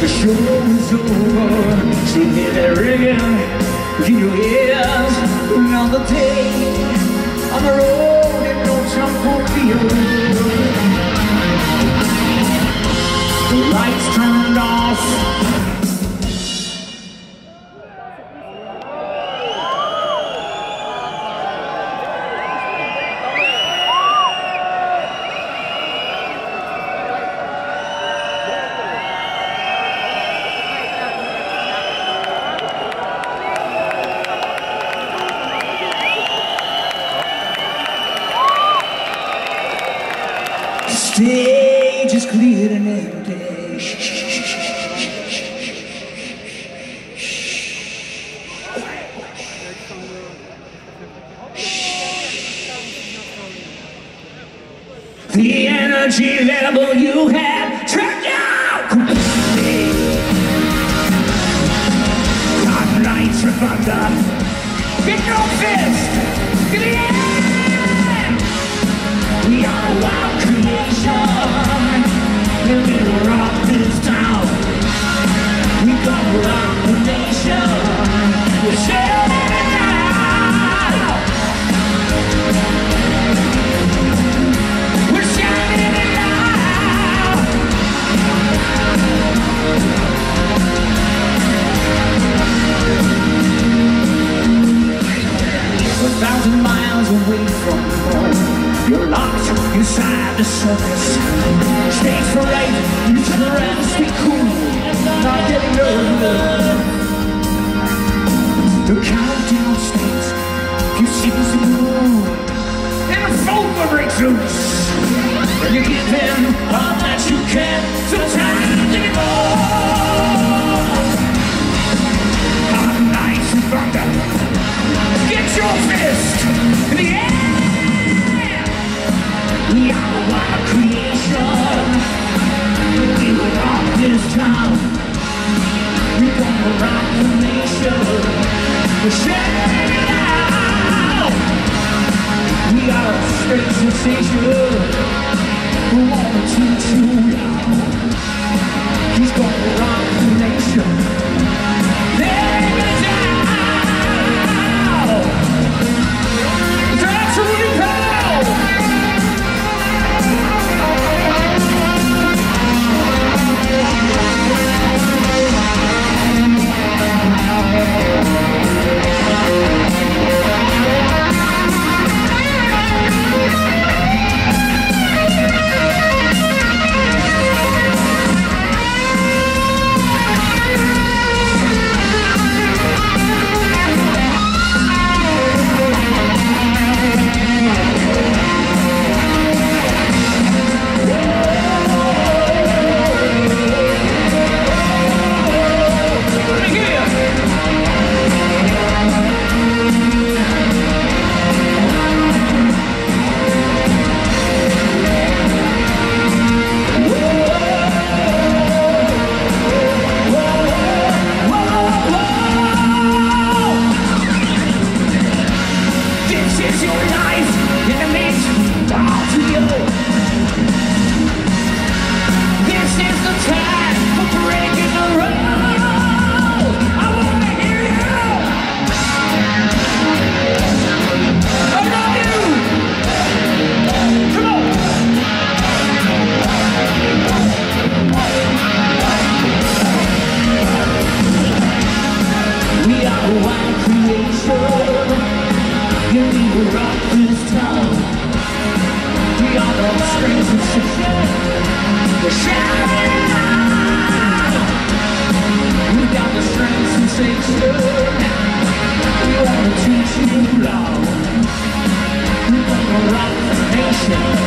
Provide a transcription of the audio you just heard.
The show show's over, she'll be there again. Here is another day on the road in no time for. The lights turned off. Stage is clear and empty. The energy level you have turned out completely. God lights are thunder. Get your fist inside the circus. Stage parade, you turn around, speak cool. Not getting nervous. The countdown stays, few seconds to go And a phone breaks loose. And you give them all that you can Sometimes anymore Yeah. Is nation.